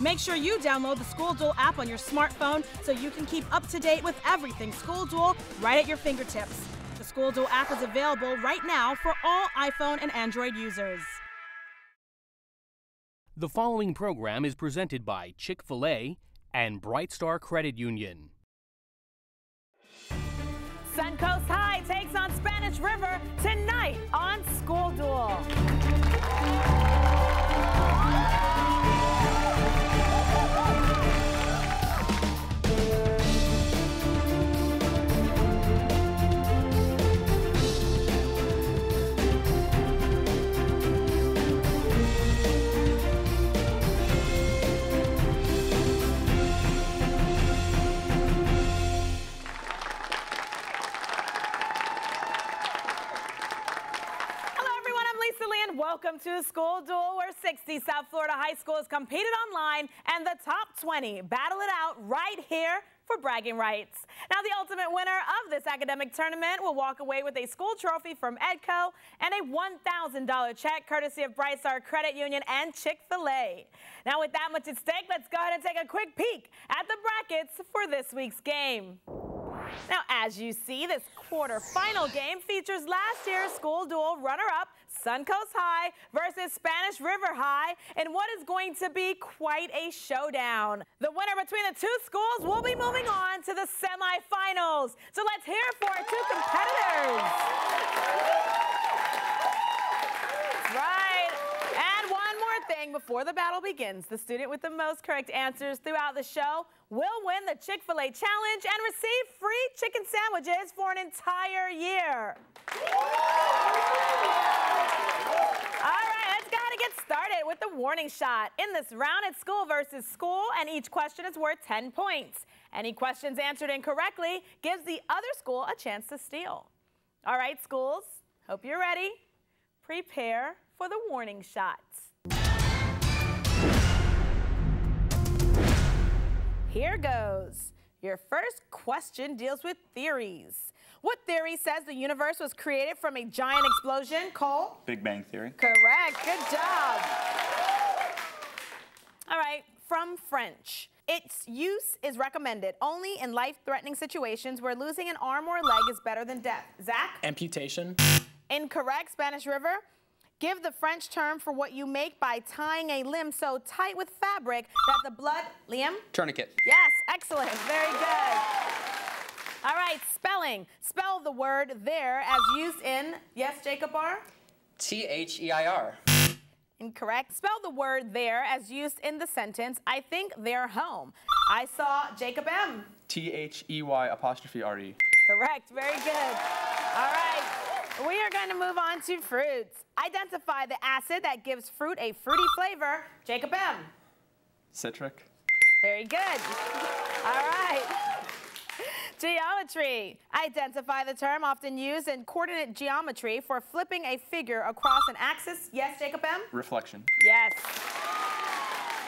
Make sure you download the School Duel app on your smartphone so you can keep up to date with everything School Duel right at your fingertips. The School Duel app is available right now for all iPhone and Android users. The following program is presented by Chick fil A and Bright Star Credit Union. Suncoast High takes on Spanish River tonight on School Duel. Welcome to School Duel, where 60 South Florida high schools competed online, and the top 20 battle it out right here for bragging rights. Now, the ultimate winner of this academic tournament will walk away with a school trophy from Edco and a $1,000 check courtesy of Bright Star Credit Union and Chick-fil-A. Now, with that much at stake, let's go ahead and take a quick peek at the brackets for this week's game. Now, as you see, this quarterfinal game features last year's school duel runner-up Suncoast High versus Spanish River High in what is going to be quite a showdown. The winner between the two schools will be moving on to the semifinals. So let's hear for our two competitors. Right. And one more thing before the battle begins. The student with the most correct answers throughout the show will win the Chick-fil-A challenge and receive free chicken sandwiches for an entire year. All right, let's go ahead and get started with the warning shot. In this round, it's school versus school, and each question is worth 10 points. Any questions answered incorrectly gives the other school a chance to steal. All right, schools, hope you're ready. Prepare for the warning shots. Here goes. Your first question deals with theories. What theory says the universe was created from a giant explosion? Cole? Big Bang Theory. Correct. Good job. All right, from French. Its use is recommended only in life-threatening situations where losing an arm or leg is better than death. Zach? Amputation. Incorrect. Spanish River. Give the French term for what you make by tying a limb so tight with fabric that the blood. Liam? Tourniquet. Yes, excellent. Very good. All right, spelling. Spell the word there as used in. Yes, Jacob R? T H E I R. Incorrect. Spell the word there as used in the sentence. I think they're home. I saw Jacob M. T H E Y apostrophe R E. Correct. Very good. All right. We are going to move on to fruits. Identify the acid that gives fruit a fruity flavor. Jacob M. Citric. Very good. All right. Geometry. Identify the term often used in coordinate geometry for flipping a figure across an axis. Yes, Jacob M? Reflection. Yes.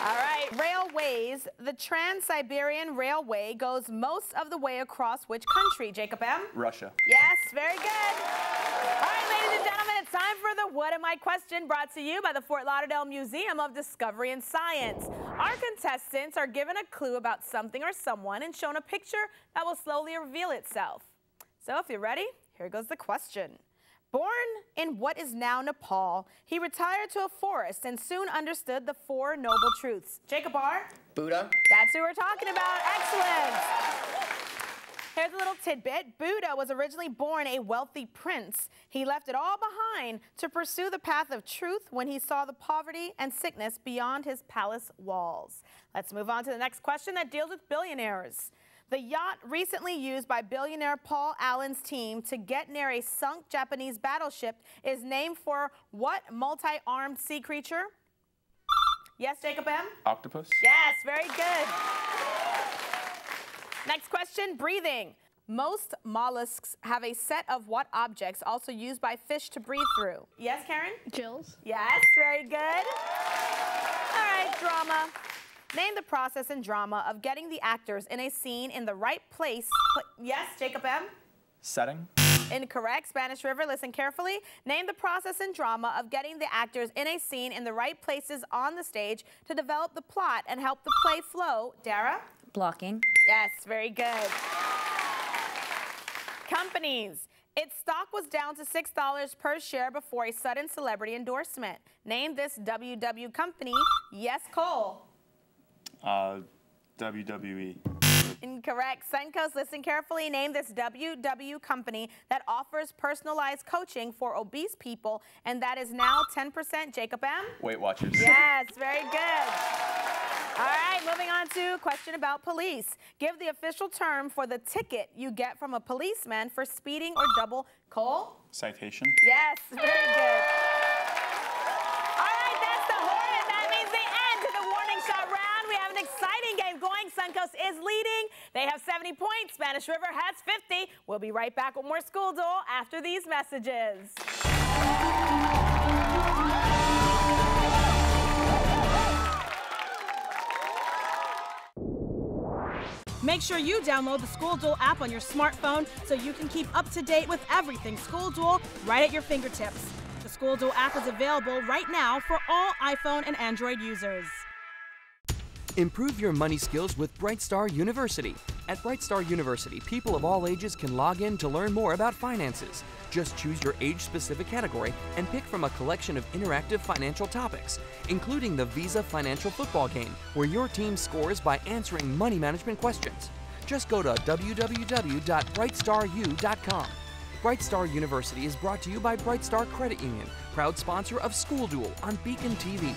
All right, railways. The Trans-Siberian Railway goes most of the way across which country, Jacob M? Russia. Yes, very good. All right, ladies and gentlemen, it's time for the What Am I question brought to you by the Fort Lauderdale Museum of Discovery and Science. Our contestants are given a clue about something or someone and shown a picture that will slowly reveal itself. So if you're ready, here goes the question. Born in what is now Nepal, he retired to a forest and soon understood the Four Noble Truths. Jacob R. Buddha. That's who we're talking about. Excellent. Here's a little tidbit. Buddha was originally born a wealthy prince. He left it all behind to pursue the path of truth when he saw the poverty and sickness beyond his palace walls. Let's move on to the next question that deals with billionaires. The yacht recently used by billionaire Paul Allen's team to get near a sunk Japanese battleship is named for what multi-armed sea creature? Yes, Jacob M? Octopus. Yes, very good. Next question, breathing. Most mollusks have a set of what objects also used by fish to breathe through? Yes, Karen? Gills. Yes, very good. All right, drama. Name the process in drama of getting the actors in a scene in the right place. Pla- yes, Jacob M? Setting. Incorrect. Spanish River, listen carefully. Name the process and drama of getting the actors in a scene in the right places on the stage to develop the plot and help the play flow. Dara? Blocking. Yes, very good. Companies. Its stock was down to $6 per share before a sudden celebrity endorsement. Name this WW company. Yes, Cole. Uh, WWE. Incorrect. Suncoast, listen carefully. Name this WW company that offers personalized coaching for obese people, and that is now 10%. Jacob M. Weight Watchers. Yes, very good. All right, moving on to a question about police. Give the official term for the ticket you get from a policeman for speeding or double. Cole? Citation. Yes, very good. All right, that's the Hornet. That means the end to the warning shot round. We have an exciting game going. Suncoast is leading. They have 70 points. Spanish River has 50. We'll be right back with more School Duel after these messages. Make sure you download the School Duel app on your smartphone so you can keep up to date with everything School Duel right at your fingertips. The School Duel app is available right now for all iPhone and Android users. Improve your money skills with Brightstar University. At Brightstar University, people of all ages can log in to learn more about finances. Just choose your age specific category and pick from a collection of interactive financial topics, including the Visa Financial Football Game, where your team scores by answering money management questions. Just go to www.brightstaru.com. Brightstar University is brought to you by Brightstar Credit Union, proud sponsor of School Duel on BECON TV.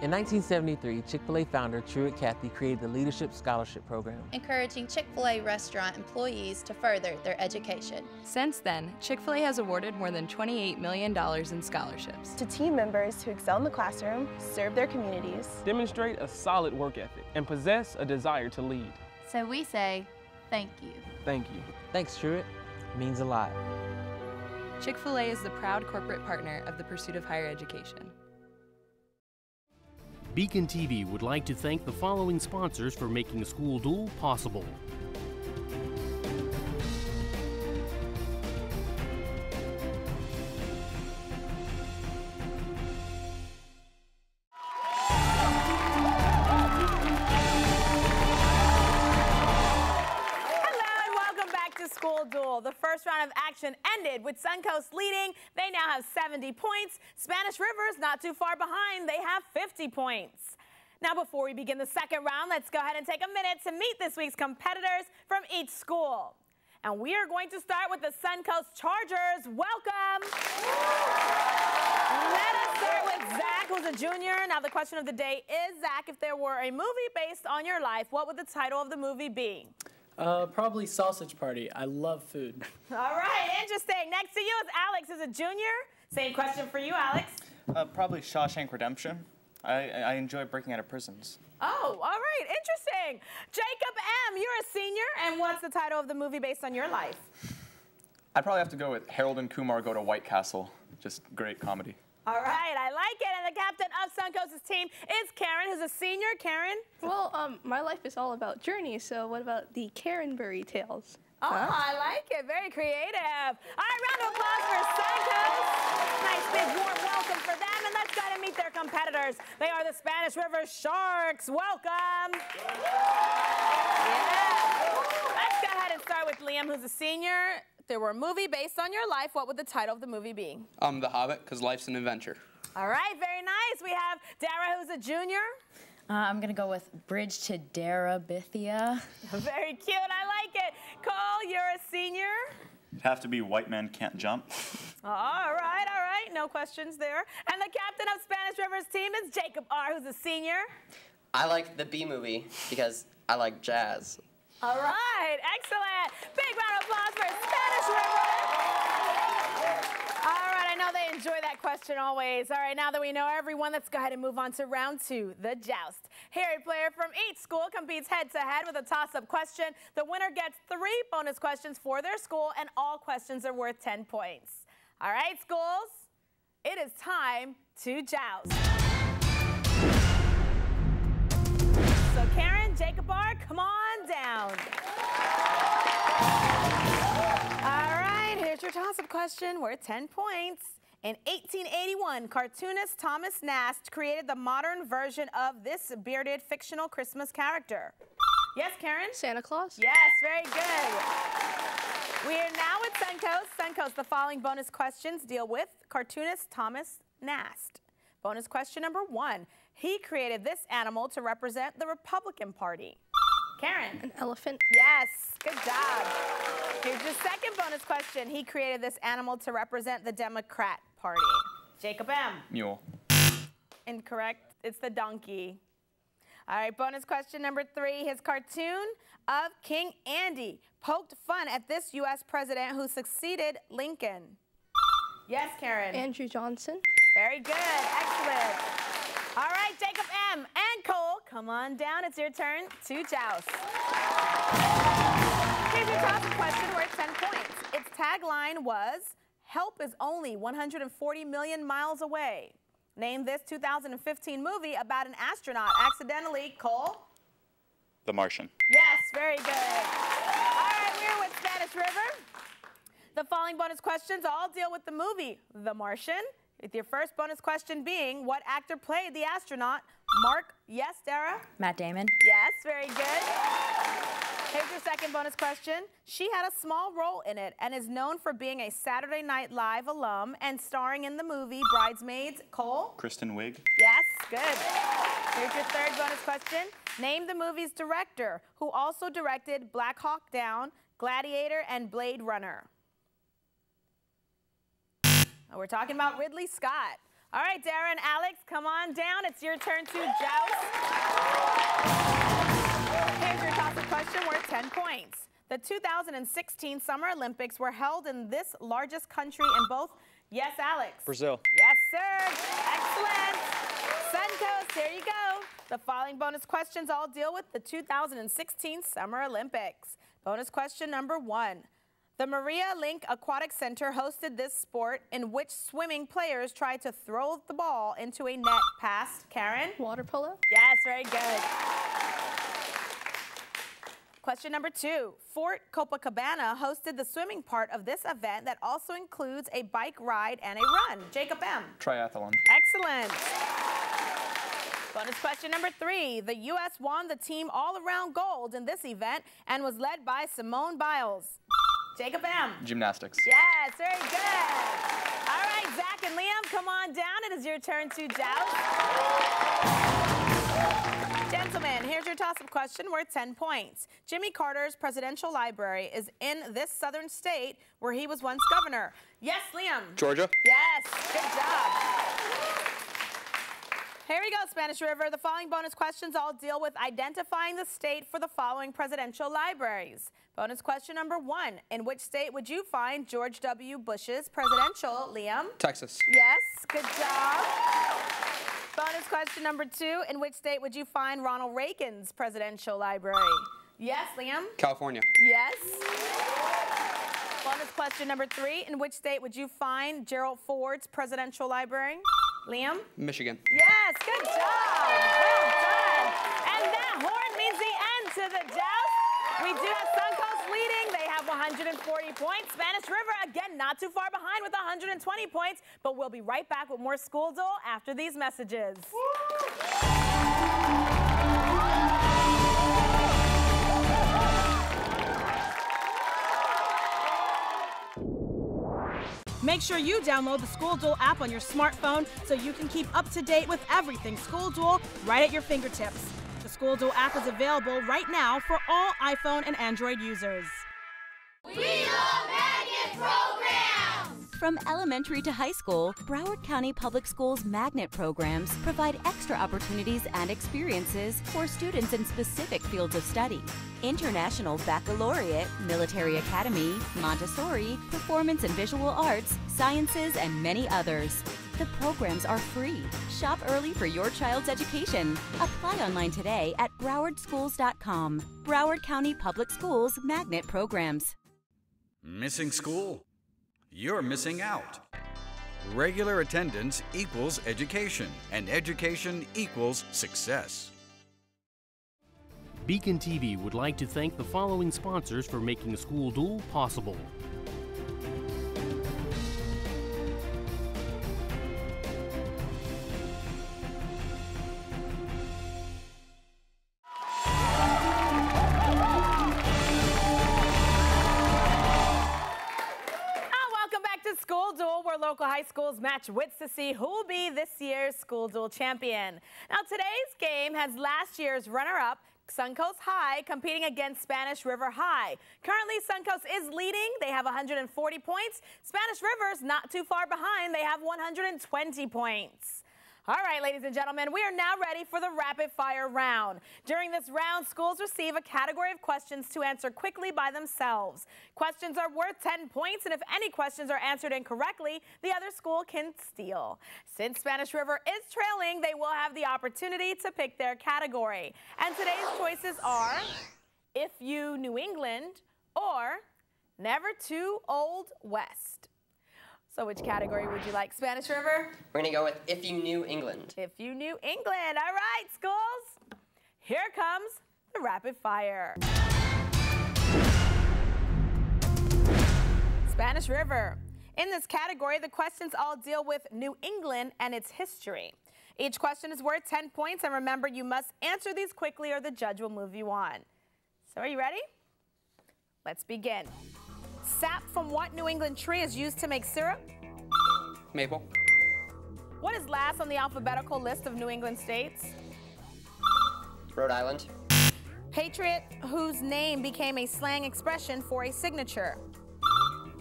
In 1973, Chick fil A founder Truett Cathy created the Leadership Scholarship Program. encouraging Chick fil A restaurant employees to further their education. Since then, Chick fil A has awarded more than $28 million in scholarships. to team members who excel in the classroom, serve their communities, demonstrate a solid work ethic, and possess a desire to lead. So we say, thank you. Thank you. Thanks, Truett. Means a lot. Chick fil A is the proud corporate partner of the pursuit of higher education. BECON TV would like to thank the following sponsors for making School Duel possible. Action ended with Suncoast leading. They now have 70 points. Spanish River's not too far behind. They have 50 points. Now, before we begin the second round, let's go ahead and take a minute to meet this week's competitors from each school. And we are going to start with the Suncoast Chargers. Welcome. Let us start with Zach, who's a junior. Now, the question of the day is Zach, if there were a movie based on your life, what would the title of the movie be? Uh, probably Sausage Party. I love food. All right, interesting. Next to you is Alex, who's a junior. Same question for you, Alex. Uh, probably Shawshank Redemption. I, I enjoy breaking out of prisons. Oh, all right, interesting. Jacob M., you're a senior, and what's the title of the movie based on your life? I'd probably have to go with Harold and Kumar Go to White Castle. Just great comedy. All right, I like it. And the captain of Suncoast's team is Karen, who's a senior. Karen? Well, um, my life is all about journeys, so what about the Karenbury Tales? Oh, I like it. Very creative. All right, round of applause for Suncoast. Nice big warm welcome for them. And let's go ahead and meet their competitors. They are the Spanish River Sharks. Welcome. Yeah. Let's go ahead and start with Liam, who's a senior. If there were a movie based on your life, what would the title of the movie be? Um, The Hobbit, because life's an adventure. All right, very nice. We have Dara, who's a junior. Uh, I'm gonna go with Bridge to Darabithia. Very cute. I like it. Cole, you're a senior. It'd have to be White Men Can't Jump. All right, all right. No questions there. And the captain of Spanish River's team is Jacob R., who's a senior. I like the B movie because I like jazz. All right, excellent. Big round of applause for Spanish River. All right, I know they enjoy that question always. All right, now that we know everyone, let's go ahead and move on to round two, the joust. A player from each school competes head to head with a toss up question. The winner gets three bonus questions for their school, and all questions are worth 10 points. All right, schools, it is time to joust. So, Karen, Jacob R., come on down. toss-up question worth 10 points. In 1881, cartoonist Thomas Nast created the modern version of this bearded fictional Christmas character. Yes, Karen? Santa Claus? Yes, very good. We are now with Suncoast. Suncoast, the following bonus questions deal with cartoonist Thomas Nast. Bonus question number one. He created this animal to represent the Republican Party. Karen. An elephant? Yes, good job. Here's your second bonus question. He created this animal to represent the Democrat Party. Jacob M. Mule. Incorrect. It's the donkey. All right, bonus question number three. His cartoon of King Andy poked fun at this U.S. president who succeeded Lincoln. Yes, Karen. Andrew Johnson? Very good. Excellent. All right, Jacob M. and Cole, come on down. It's your turn to joust. Here's your top question worth 10 points. Its tagline was, Help is only 140 million miles away. Name this 2015 movie about an astronaut accidentally, Cole? The Martian. Yes, very good. All right, we're with Spanish River. The following bonus questions all deal with the movie The Martian. With your first bonus question being, what actor played the astronaut? Mark, yes, Dara? Matt Damon. Yes, very good. Here's your second bonus question. She had a small role in it and is known for being a Saturday Night Live alum and starring in the movie Bridesmaids. Cole? Kristen Wiig. Yes, good. Here's your third bonus question. Name the movie's director, who also directed Black Hawk Down, Gladiator, and Blade Runner. We're talking about Ridley Scott. All right, Darren, Alex, come on down. It's your turn to joust. Here's your toss-up question worth 10 points. The 2016 Summer Olympics were held in this largest country in both. Yes, Alex. Brazil. Yes, sir. Excellent. Suncoast, here you go. The following bonus questions all deal with the 2016 Summer Olympics. Bonus question number one. The Maria Lenk Aquatic Center hosted this sport in which swimming players tried to throw the ball into a net past. Karen? Water polo? Yes, very good. Question number two. Fort Copacabana hosted the swimming part of this event that also includes a bike ride and a run. Jacob M. Triathlon. Excellent. Bonus question number three. The U.S. won the team all-around gold in this event and was led by Simone Biles. Jacob M. Gymnastics. Yes, very good. All right, Zach and Liam, come on down. It is your turn to joust. Gentlemen, here's your toss-up question worth 10 points. Jimmy Carter's presidential library is in this southern state where he was once governor. Yes, Liam. Georgia. Yes, good job. Here we go, Spanish River. The following bonus questions all deal with identifying the state for the following presidential libraries. Bonus question number one. In which state would you find George W. Bush's presidential, Liam? Texas. Yes, good job. Bonus question number two. In which state would you find Ronald Reagan's presidential library? Yes, Liam? California. Yes. Bonus question number three. In which state would you find Gerald Ford's presidential library? Liam? Michigan. Yes, good job. Well done. And that horn means the end to the joust. We do have Suncoast leading. They have 140 points. Spanish River, again, not too far behind with 120 points. But we'll be right back with more School Duel after these messages. Make sure you download the School Duel app on your smartphone so you can keep up to date with everything School Duel right at your fingertips. The School Duel app is available right now for all iPhone and Android users. We love magnet! From elementary to high school, Broward County Public Schools magnet programs provide extra opportunities and experiences for students in specific fields of study. International Baccalaureate, Military Academy, Montessori, Performance and Visual Arts, Sciences, and many others. The programs are free. Shop early for your child's education. Apply online today at browardschools.com. Broward County Public Schools Magnet Programs. Missing school? You're missing out. Regular attendance equals education, and education equals success. BECON TV would like to thank the following sponsors for making School Duel possible. Schools match wits to see who will be this year's school duel champion. Now, today's game has last year's runner-up, Suncoast High competing against Spanish River High. Currently, Suncoast is leading. They have 140 points. Spanish River's not too far behind. They have 120 points. All right, ladies and gentlemen, we are now ready for the rapid fire round. During this round, schools receive a category of questions to answer quickly by themselves. Questions are worth 10 points, and if any questions are answered incorrectly, the other school can steal. Since Spanish River is trailing, they will have the opportunity to pick their category. And today's choices are If You Knew England or Never Too Old West. So which category would you like? Spanish River? We're gonna go with If You Knew England. If You Knew England. All right, schools. Here comes the rapid fire. Spanish River. In this category, the questions all deal with New England and its history. Each question is worth 10 points, and remember, you must answer these quickly or the judge will move you on. So are you ready? Let's begin. Sap from what New England tree is used to make syrup? Maple. What is last on the alphabetical list of New England states? Rhode Island. Patriot whose name became a slang expression for a signature?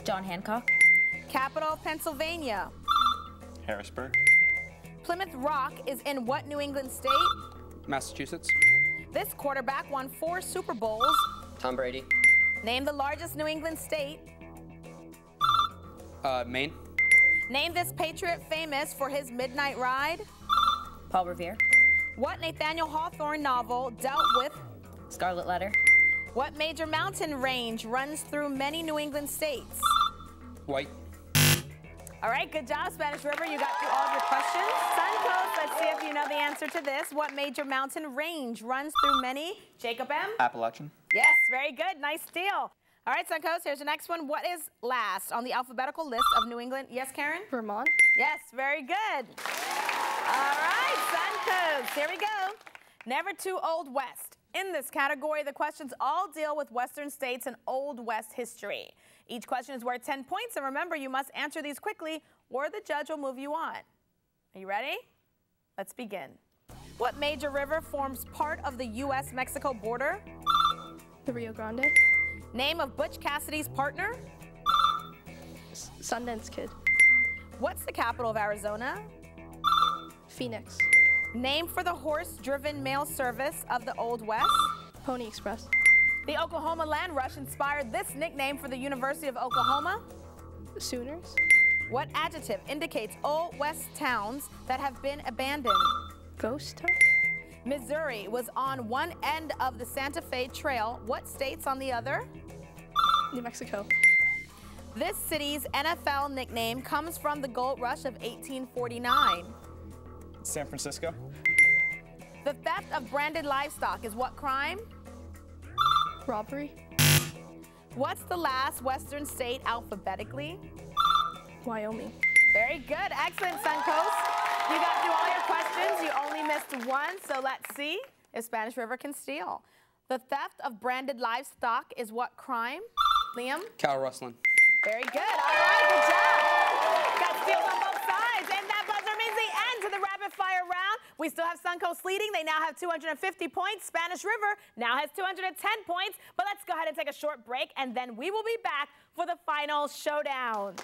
John Hancock. Capital of Pennsylvania? Harrisburg. Plymouth Rock is in what New England state? Massachusetts. This quarterback won four Super Bowls. Tom Brady. Name the largest New England state. Uh, Maine. Name this patriot famous for his midnight ride. Paul Revere. What Nathaniel Hawthorne novel dealt with Scarlet Letter. What major mountain range runs through many New England states? White. All right, good job, Spanish River. You got through all of your questions. Suncoast, let's see if you know the answer to this. What major mountain range runs through many? Jacob M? Appalachian. Yes, very good. Nice deal. All right, Suncoast, here's the next one. What is last on the alphabetical list of New England? Yes, Karen? Vermont. Yes, very good. All right, Suncoast, here we go. Never too old West. In this category, the questions all deal with Western states and Old West history. Each question is worth 10 points, and remember, you must answer these quickly or the judge will move you on. Are you ready? Let's begin. What major river forms part of the U.S.-Mexico border? The Rio Grande. Name of Butch Cassidy's partner? S Sundance Kid. What's the capital of Arizona? Phoenix. Name for the horse-driven mail service of the Old West? Pony Express. The Oklahoma land rush inspired this nickname for the University of Oklahoma? Sooners. What adjective indicates Old West towns that have been abandoned? Ghost town. Missouri was on one end of the Santa Fe Trail. What state's on the other? New Mexico. This city's NFL nickname comes from the gold rush of 1849. San Francisco. The theft of branded livestock is what crime? Robbery. What's the last Western state alphabetically? Wyoming. Very good. Excellent, Suncoast. You got through all your questions. You only missed one, so let's see if Spanish River can steal. The theft of branded livestock is what crime? Liam? Cow rustling. Very good. All right, good job. Got steals on both sides. And that buzzer means the end to the rapid fire round. We still have Suncoast leading. They now have 250 points. Spanish River now has 210 points. But let's go ahead and take a short break, and then we will be back for the final showdown.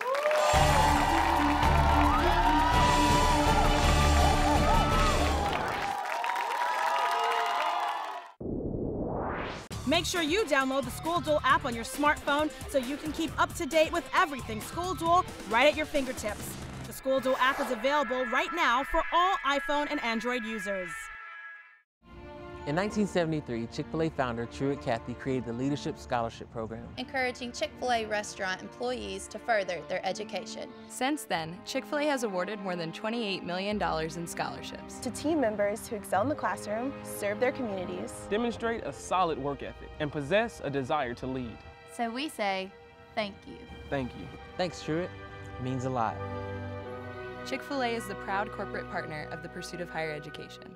Make sure you download the School Duel app on your smartphone so you can keep up to date with everything School Duel right at your fingertips. The School Duel app is available right now for all iPhone and Android users. In 1973, Chick fil A founder Truett Cathy created the Leadership Scholarship Program. encouraging Chick-fil-A restaurant employees to further their education. Since then, Chick fil A has awarded more than $28 million in scholarships. to team members who excel in the classroom, serve their communities, Demonstrate a solid work ethic and possess a desire to lead. So we say, thank you. Thank you. Thanks, Truett. Means a lot. Chick fil A is the proud corporate partner of the pursuit of higher education.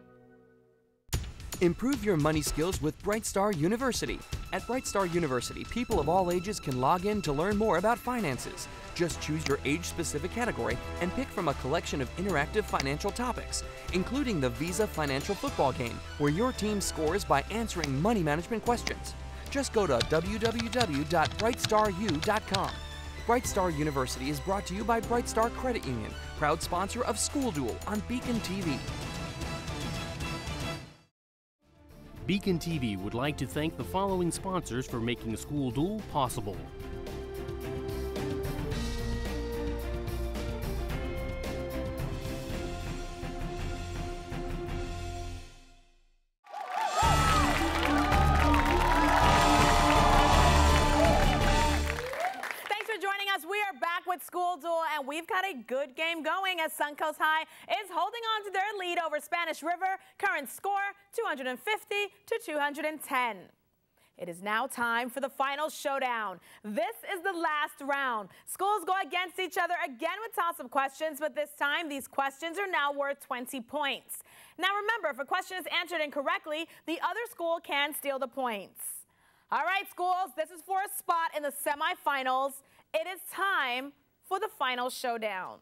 Improve your money skills with Brightstar University. At Brightstar University, people of all ages can log in to learn more about finances. Just choose your age specific category and pick from a collection of interactive financial topics, including the Visa Financial Football Game, where your team scores by answering money management questions. Just go to www.brightstaru.com. Brightstar University is brought to you by Brightstar Credit Union, proud sponsor of School Duel on BECON TV. BECON TV would like to thank the following sponsors for making School Duel possible. Good game going as Suncoast High is holding on to their lead over Spanish River. Current score 250 to 210. It is now time for the final showdown. This is the last round. Schools go against each other again with toss-up questions, but this time these questions are now worth 20 points. Now remember, if a question is answered incorrectly, the other school can steal the points. All right, schools, this is for a spot in the semifinals. It is time for the final showdown.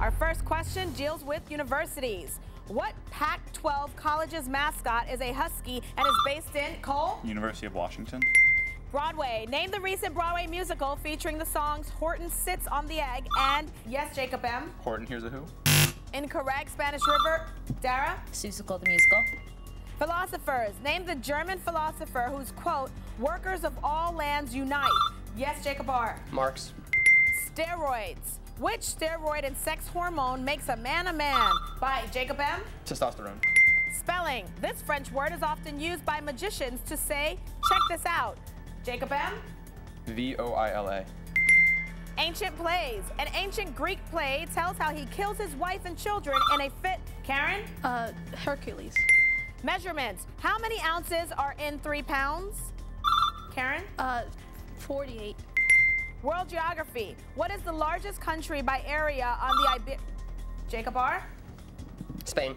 Our first question deals with universities. What Pac 12 college's mascot is a Husky and is based in Cole? University of Washington. Broadway. Name the recent Broadway musical featuring the songs Horton Sits on the Egg and Yes, Jacob M. Horton, Hears a Who. Incorrect. Spanish River. Dara? Seussical the musical. Philosophers. Name the German philosopher whose quote, workers of all lands unite. Yes, Jacob R. Marx. Steroids. Which steroid and sex hormone makes a man a man? By Jacob M. Testosterone. Spelling. This French word is often used by magicians to say, check this out. Jacob M. V O I L A. Ancient plays. An ancient Greek play tells how he kills his wife and children in a fit. Karen? Uh, Hercules. Measurements. How many ounces are in three pounds? Karen? Uh, 48. World geography. What is the largest country by area on the Iber... Jacob R? Spain.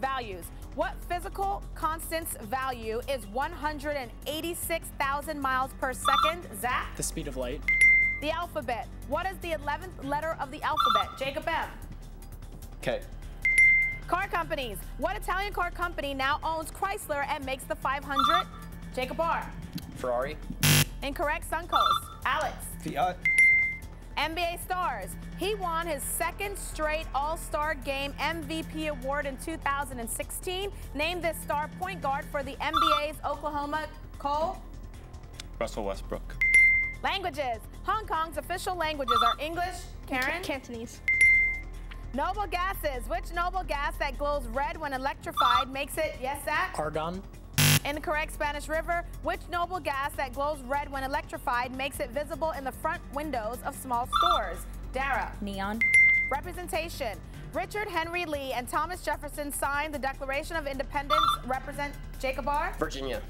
Values. What physical constant's value is 186,000 miles per second? Zach? The speed of light. The alphabet. What is the 11th letter of the alphabet? Jacob M. K. Car companies. What Italian car company now owns Chrysler and makes the 500? Jacob R. Ferrari. Incorrect. Suncoast. Alex. Fiat. NBA stars. He won his second straight All-Star Game MVP award in 2016. Name this star point guard for the NBA's Oklahoma Cole. Russell Westbrook. Languages. Hong Kong's official languages are English. Karen. Cantonese. Noble gases. Which noble gas that glows red when electrified makes it, yes, Zach? Argon. Incorrect Spanish River. Which noble gas that glows red when electrified makes it visible in the front windows of small stores? Dara. Neon. Representation. Richard Henry Lee and Thomas Jefferson signed the Declaration of Independence. Represent Jacob R. Virginia.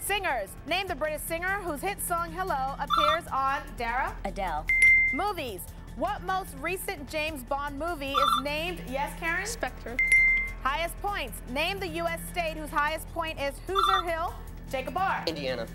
Singers. Name the British singer whose hit song Hello appears on Dara. Adele. Movies. What most recent James Bond movie is named, yes, Karen? Spectre. Highest points. Name the U.S. state whose highest point is Hoosier Hill. Jacob R. Indiana.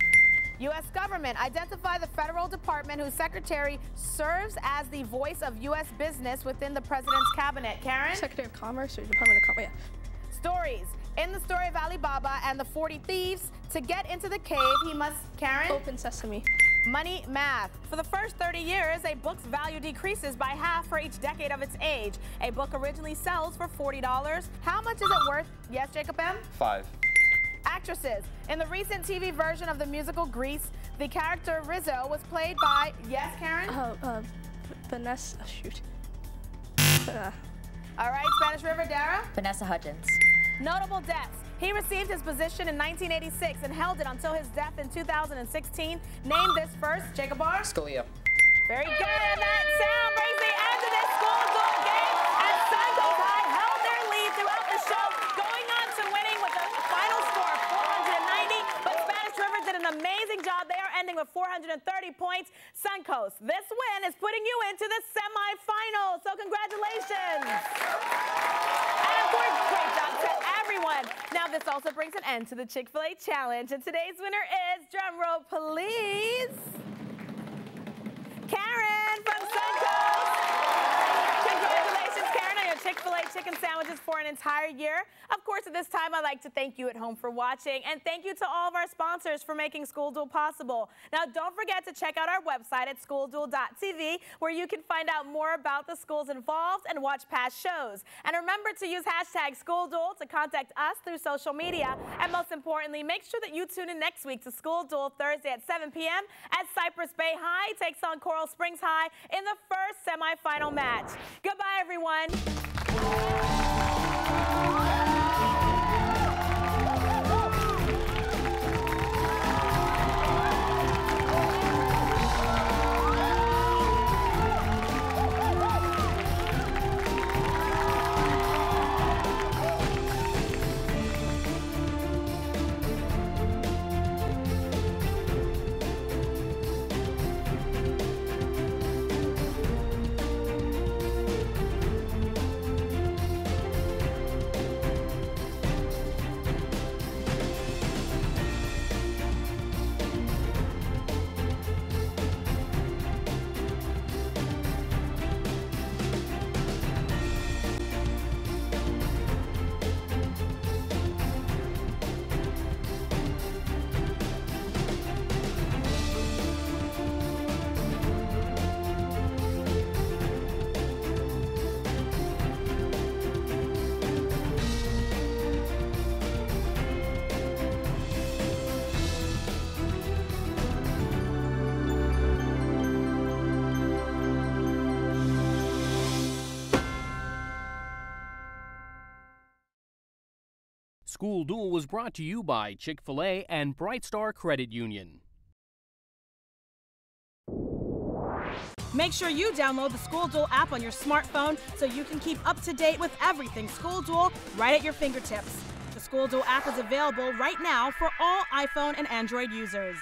U.S. government. Identify the federal department whose secretary serves as the voice of U.S. business within the president's cabinet. Karen? Secretary of Commerce or Department of Commerce? Yeah. Stories. In the story of Ali Baba and the 40 thieves, to get into the cave, he must, Karen? Open sesame. Money math. For the first 30 years, a book's value decreases by half for each decade of its age. A book originally sells for $40. How much is it worth? Yes, Jacob M? Five. Actresses. In the recent TV version of the musical Grease, the character Rizzo was played by, yes, Karen? Uh, uh, Vanessa, shoot. Uh, All right, Spanish River, Dara? Vanessa Hudgens. Notable deaths. He received his position in 1986 and held it until his death in 2016. Name this first, Jacob R. Scalia. Very good. And that sound 430 points. Suncoast, this win is putting you into the semifinals. So congratulations. And of course, great job to everyone. Now this also brings an end to the Chick-fil-A Challenge. And today's winner is, drumroll please. Chicken sandwiches for an entire year. Of course, at this time, I'd like to thank you at home for watching. And thank you to all of our sponsors for making School Duel possible. Now, don't forget to check out our website at schoolduel.tv, where you can find out more about the schools involved and watch past shows. And remember to use hashtag SchoolDuel to contact us through social media. And most importantly, make sure that you tune in next week to School Duel Thursday at 7 p.m. as Cypress Bay High takes on Coral Springs High in the first semifinal match. Goodbye, everyone. Brasil! School Duel was brought to you by Chick fil A and Bright Star Credit Union. Make sure you download the School Duel app on your smartphone so you can keep up to date with everything School Duel right at your fingertips. The School Duel app is available right now for all iPhone and Android users.